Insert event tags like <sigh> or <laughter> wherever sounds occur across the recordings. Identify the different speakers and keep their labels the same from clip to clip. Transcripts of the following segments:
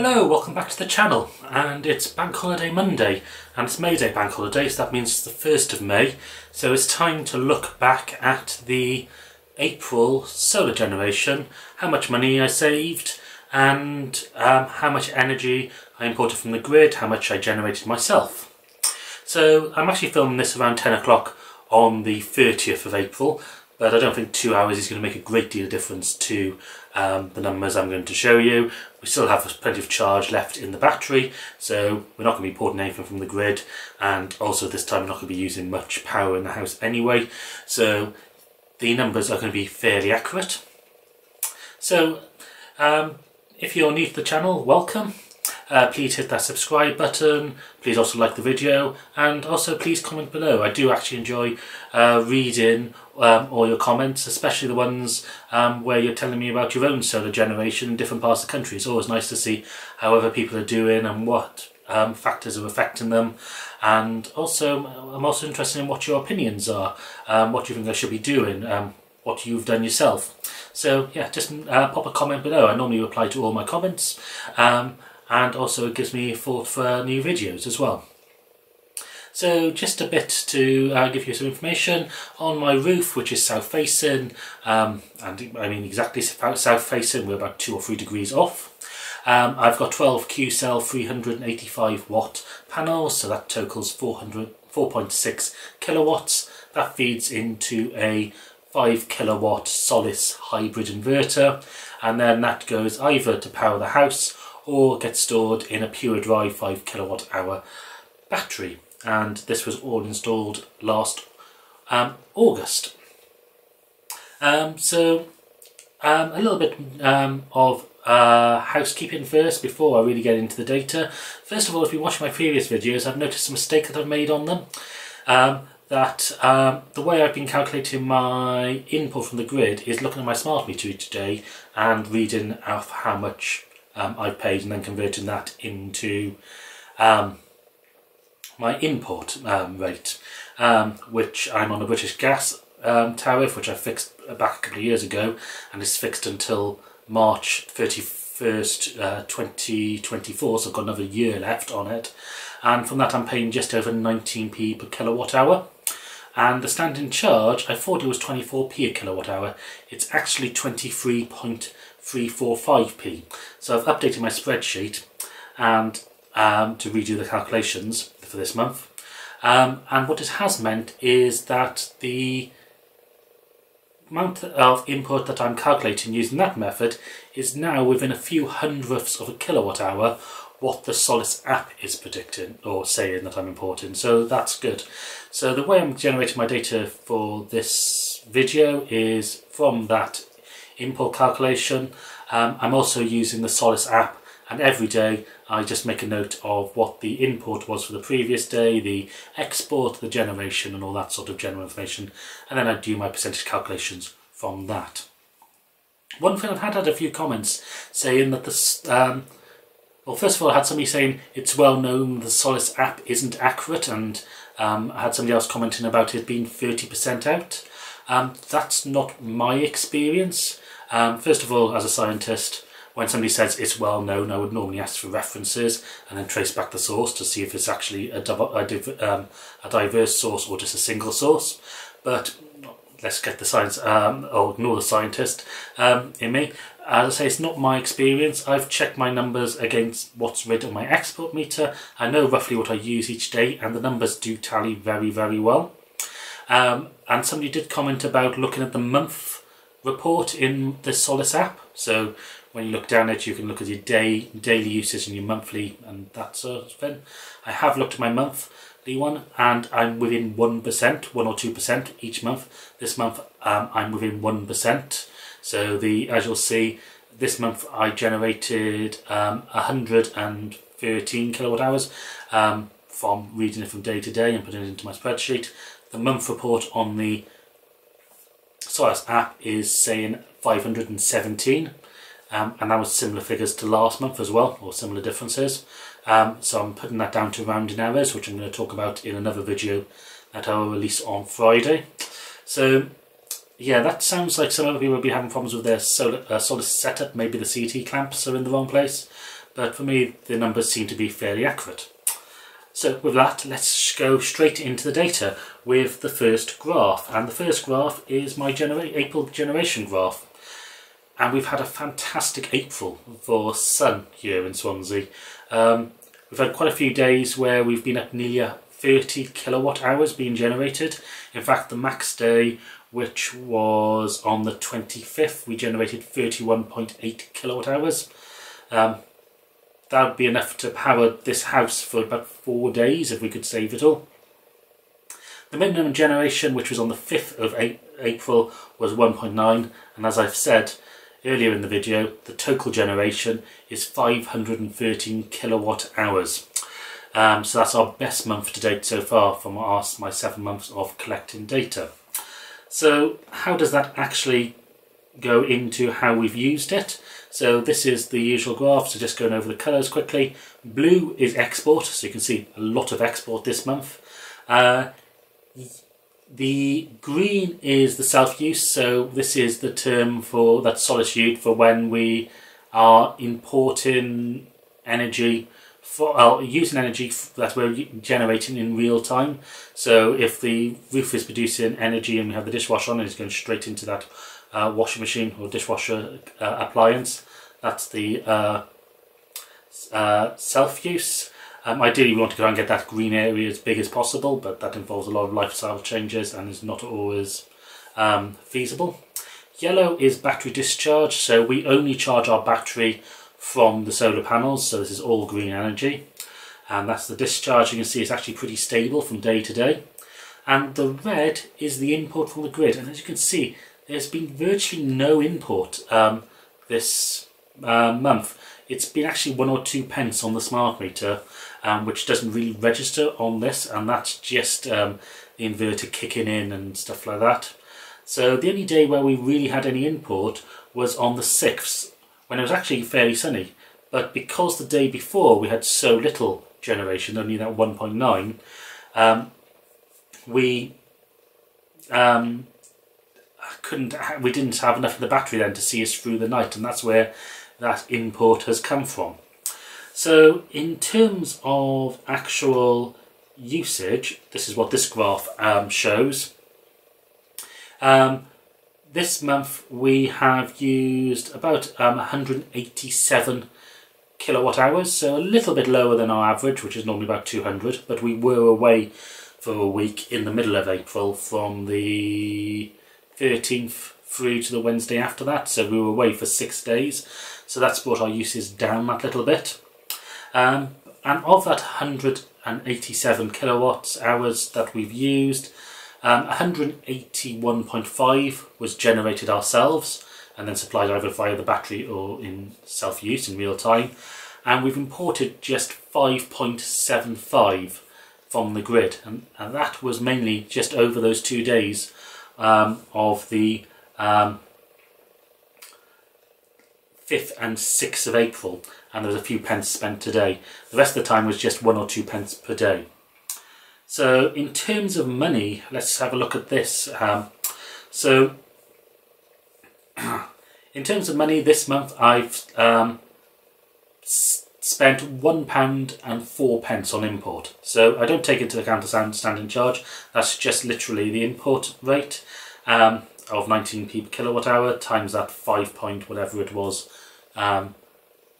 Speaker 1: Hello, welcome back to the channel and it's Bank Holiday Monday and it's May Day Bank Holiday so that means it's the 1st of May so it's time to look back at the April solar generation, how much money I saved and um, how much energy I imported from the grid, how much I generated myself. So I'm actually filming this around 10 o'clock on the 30th of April but I don't think two hours is going to make a great deal of difference to um, the numbers I'm going to show you. We still have plenty of charge left in the battery, so we're not going to be importing anything from the grid, and also this time we're not going to be using much power in the house anyway, so the numbers are going to be fairly accurate. So, um, if you're new to the channel, welcome. Uh, please hit that subscribe button, please also like the video, and also please comment below. I do actually enjoy uh, reading um, all your comments, especially the ones um, where you're telling me about your own solar generation in different parts of the country. It's always nice to see how other people are doing and what um, factors are affecting them. And also, I'm also interested in what your opinions are, um, what you think I should be doing, um, what you've done yourself. So yeah, just uh, pop a comment below. I normally reply to all my comments. And also it gives me thought for new videos as well. So just a bit to uh, give you some information on my roof, which is south facing, um, and I mean exactly south facing, we're about two or three degrees off. Um, I've got 12 Q-cell 385 watt panels, so that totals 4.6 kilowatts. That feeds into a 5 kilowatt Solis hybrid inverter, and then that goes either to power the house or get stored in a Puredrive 5 kilowatt hour battery. And this was all installed last um, August. Um, so um, a little bit um, of uh, housekeeping first before I really get into the data. First of all, if you watch my previous videos, I've noticed a mistake that I've made on them. Um, that um, the way I've been calculating my input from the grid is looking at my smart meter each day and reading off how much um, I've paid and then converting that into um, my import um, rate, um, which I'm on a British gas um, tariff, which I fixed back a couple of years ago, and is fixed until March 31st, uh, 2024, so I've got another year left on it. And from that I'm paying just over 19p per kilowatt hour. And the standing charge, I thought it was 24p a kilowatt hour. It's actually 23. 345p. So I've updated my spreadsheet and um, to redo the calculations for this month. Um, and what it has meant is that the amount of input that I'm calculating using that method is now within a few hundredths of a kilowatt hour what the Solis app is predicting or saying that I'm importing. So that's good. So the way I'm generating my data for this video is from that import calculation. Um, I'm also using the Solis app and every day I just make a note of what the import was for the previous day, the export, the generation and all that sort of general information and then I do my percentage calculations from that. One thing I've had had a few comments saying that this, um, well first of all I had somebody saying it's well known the Solis app isn't accurate and um, I had somebody else commenting about it being 30% out. Um, that's not my experience. Um, first of all, as a scientist, when somebody says it's well known, I would normally ask for references and then trace back the source to see if it's actually a, a, um, a diverse source or just a single source. But let's get the science, um, or ignore the scientist um, in me. As I say, it's not my experience. I've checked my numbers against what's read on my export meter. I know roughly what I use each day, and the numbers do tally very, very well. Um, and somebody did comment about looking at the month report in the Solis app. So when you look down it, you can look at your day, daily usage and your monthly and that sort of thing. I have looked at my one and I'm within 1%, 1 or 2% each month. This month um, I'm within 1%. So the as you'll see, this month I generated um, 113 kilowatt hours um, from reading it from day to day and putting it into my spreadsheet the month report on the Solis app is saying 517 um, and that was similar figures to last month as well or similar differences um, so I'm putting that down to rounding errors which I'm going to talk about in another video that I will release on Friday so yeah that sounds like some other people will be having problems with their solar, uh, setup maybe the CT clamps are in the wrong place but for me the numbers seem to be fairly accurate. So with that, let's go straight into the data with the first graph. And the first graph is my genera April generation graph. And we've had a fantastic April for sun here in Swansea. Um, we've had quite a few days where we've been at nearly 30 kilowatt hours being generated. In fact, the max day, which was on the 25th, we generated 31.8 kilowatt hours. Um, that would be enough to power this house for about four days if we could save it all. The minimum generation, which was on the 5th of April, was 1.9, and as I've said earlier in the video, the total generation is 513 kilowatt hours. Um, so that's our best month to date so far from our, my seven months of collecting data. So how does that actually go into how we've used it? So this is the usual graph, so just going over the colours quickly. Blue is export, so you can see a lot of export this month. Uh, the green is the self-use, so this is the term for that solitude for when we are importing energy for using energy that we're generating in real time. So if the roof is producing energy and we have the dishwasher on, it's going straight into that uh, washing machine or dishwasher uh, appliance. That's the uh, uh, self-use. Um, ideally, we want to go and get that green area as big as possible, but that involves a lot of lifestyle changes and is not always um, feasible. Yellow is battery discharge, so we only charge our battery from the solar panels, so this is all green energy. And that's the discharge, you can see it's actually pretty stable from day to day. And the red is the input from the grid, and as you can see, there's been virtually no import um, this uh, month. It's been actually one or two pence on the smart meter, um, which doesn't really register on this, and that's just um, the inverter kicking in and stuff like that. So the only day where we really had any import was on the 6th, when it was actually fairly sunny. But because the day before we had so little generation, only that 1.9, um, we um, couldn't we didn't have enough of the battery then to see us through the night and that's where that import has come from. So in terms of actual usage, this is what this graph um, shows. Um, this month we have used about um, 187 kilowatt hours, so a little bit lower than our average, which is normally about 200, but we were away for a week in the middle of April from the 13th through to the Wednesday after that, so we were away for six days. So that's brought our uses down that little bit. Um, and of that 187 kilowatts hours that we've used, um, 181.5 was generated ourselves and then supplied either via the battery or in self-use in real time. And we've imported just 5.75 from the grid and, and that was mainly just over those two days um, of the um, 5th and 6th of April and there was a few pence spent today. The rest of the time was just one or two pence per day. So in terms of money, let's have a look at this. Um, so <clears throat> in terms of money, this month I've um, spent one pound and four pence on import. So I don't take into account the standing charge. That's just literally the import rate um, of 19p per kilowatt hour times that five point whatever it was um,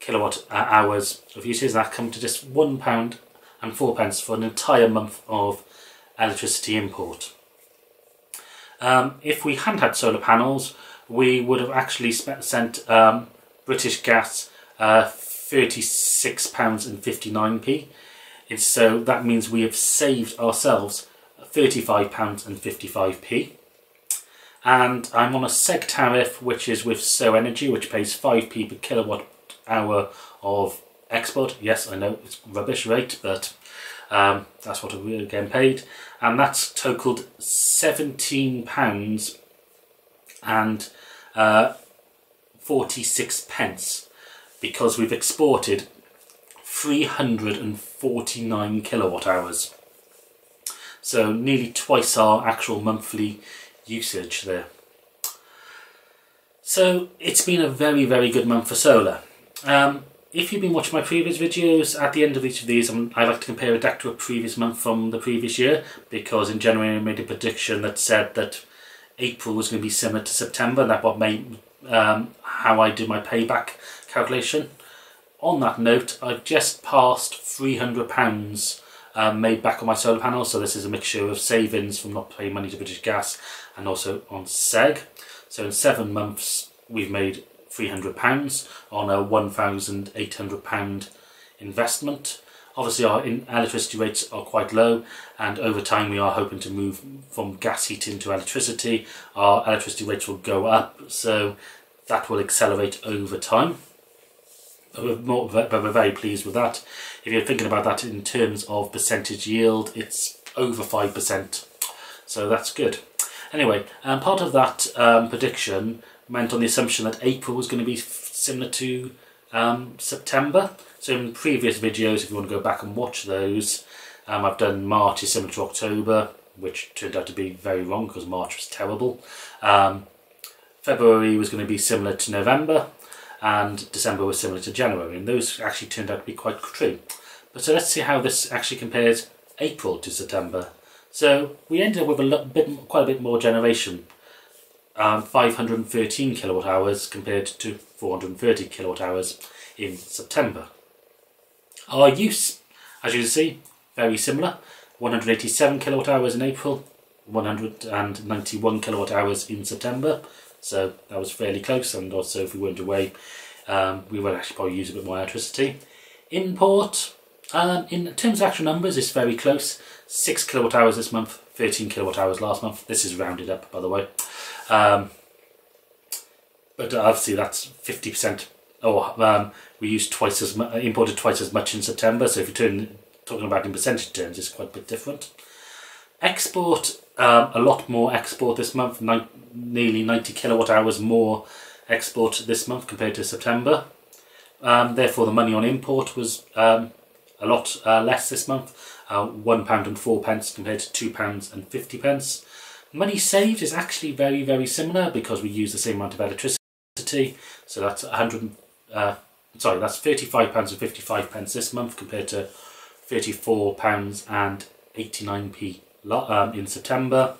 Speaker 1: kilowatt hours of usage. That come to just one pound and four pence for an entire month of electricity import. Um, if we hadn't had solar panels, we would have actually spent, sent um, British Gas uh, £36 and 59p. And so that means we have saved ourselves £35 and I'm on a seg tariff, which is with So Energy, which pays 5p per kilowatt hour of export. Yes, I know it's rubbish rate, but um, that's what we're getting paid. And that's totaled £17 and uh, 46 pence because we've exported 349 kilowatt hours. So nearly twice our actual monthly usage there. So it's been a very, very good month for solar. Um, if you've been watching my previous videos, at the end of each of these, I'm, I like to compare a DEC to a previous month from the previous year because in January I made a prediction that said that April was going to be similar to September, and that what made um, how I did my payback calculation. On that note, I've just passed £300 um, made back on my solar panels. so this is a mixture of savings from not paying money to British Gas and also on SEG. So in seven months, we've made £300 on a £1,800 investment. Obviously our electricity rates are quite low and over time we are hoping to move from gas heating to electricity. Our electricity rates will go up so that will accelerate over time. We're very pleased with that. If you're thinking about that in terms of percentage yield, it's over 5%. So that's good. Anyway, um, part of that um, prediction meant on the assumption that April was going to be similar to um, September. So in previous videos, if you want to go back and watch those, um, I've done March is similar to October, which turned out to be very wrong because March was terrible. Um, February was going to be similar to November, and December was similar to January, and those actually turned out to be quite true. But so let's see how this actually compares April to September. So we ended up with a bit, quite a bit more generation um, 513 kilowatt hours compared to 430 kilowatt hours in September. Our use, as you can see, very similar. 187 kilowatt hours in April, 191 kilowatt hours in September. So that was fairly close, and also if we weren't away, um, we would actually probably use a bit more electricity. Import, um, in terms of actual numbers, it's very close. 6 kilowatt hours this month, 13 kilowatt hours last month. This is rounded up, by the way. Um, but obviously that's 50%. Oh, um, we used twice as much, imported twice as much in September. So if you're turn, talking about in percentage terms, it's quite a bit different. Export, um, a lot more export this month, nearly 90 kilowatt hours more export this month compared to September. Um, therefore, the money on import was um, a lot uh, less this month, uh, one pound and four pence compared to two pounds and fifty pence. Money saved is actually very, very similar because we use the same amount of electricity. So that's 100, uh, sorry, that's 35 pounds and 55 pence this month compared to 34 pounds and 89p um, in September.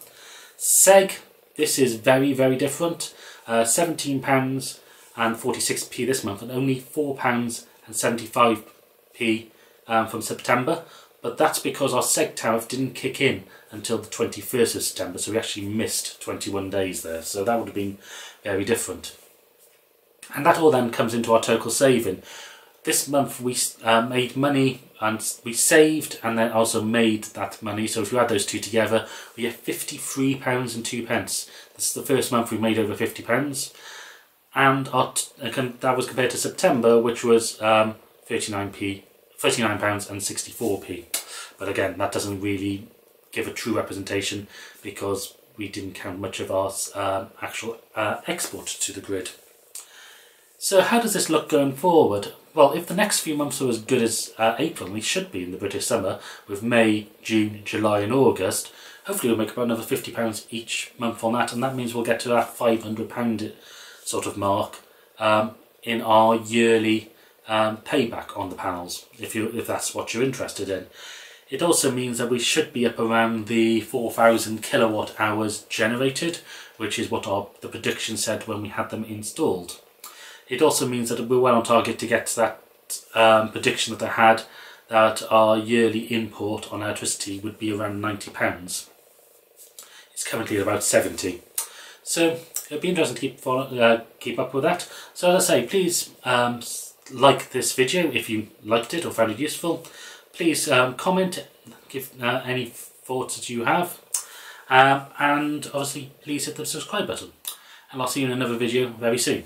Speaker 1: SEG, this is very, very different. Uh, 17 pounds and 46p this month and only 4 pounds and 75p um, from September but that's because our seg tariff didn't kick in until the 21st of September, so we actually missed 21 days there, so that would have been very different. And that all then comes into our total saving. This month we uh, made money and we saved and then also made that money, so if you add those two together, we get £53 and two pence. This is the first month we made over £50 and our that was compared to September, which was um, 39p £39 and 64p. But again, that doesn't really give a true representation because we didn't count much of our um, actual uh, export to the grid. So how does this look going forward? Well, if the next few months are as good as uh, April, we should be in the British summer, with May, June, July and August, hopefully we'll make about another £50 each month on that, and that means we'll get to that £500 sort of mark um, in our yearly um, payback on the panels if you if that's what you're interested in. It also means that we should be up around the 4,000 kilowatt hours generated, which is what our the prediction said when we had them installed. It also means that we're well on target to get to that um, prediction that I had that our yearly import on electricity would be around £90. It's currently at about 70 So it'll be interesting to keep, follow, uh, keep up with that. So as I say, please um, like this video if you liked it or found it useful. Please um, comment, give uh, any thoughts that you have. Um, and obviously please hit the subscribe button. And I'll see you in another video very soon.